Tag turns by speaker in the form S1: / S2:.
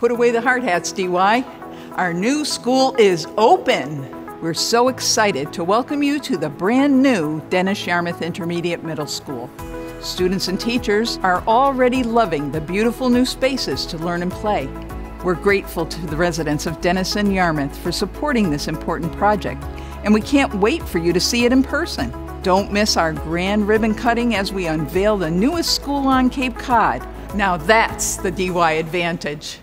S1: Put away the hard hats, DY. Our new school is open. We're so excited to welcome you to the brand new Dennis Yarmouth Intermediate Middle School. Students and teachers are already loving the beautiful new spaces to learn and play. We're grateful to the residents of Dennis and Yarmouth for supporting this important project, and we can't wait for you to see it in person. Don't miss our grand ribbon cutting as we unveil the newest school on Cape Cod. Now that's the DY advantage.